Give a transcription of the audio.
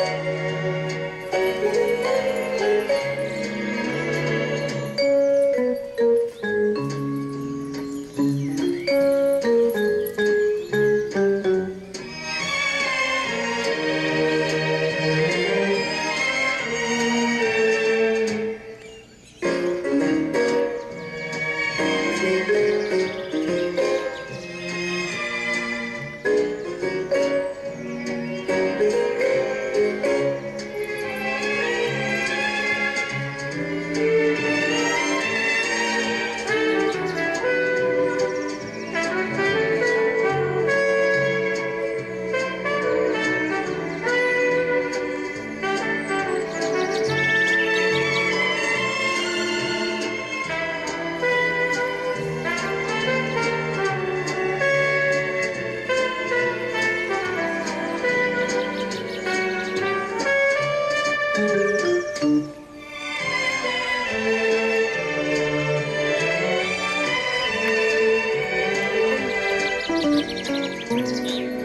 Música Música